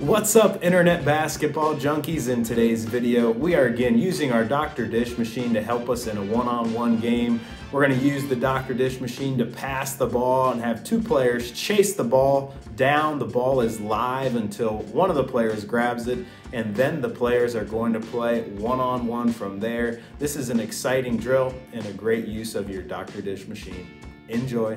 What's up internet basketball junkies? In today's video, we are again using our Dr. Dish machine to help us in a one-on-one game. We're gonna use the Dr. Dish machine to pass the ball and have two players chase the ball down. The ball is live until one of the players grabs it and then the players are going to play one-on-one from there. This is an exciting drill and a great use of your Dr. Dish machine. Enjoy.